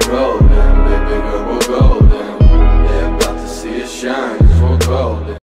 golden. Baby girl, we're golden. They about to see us shine, cause we're golden.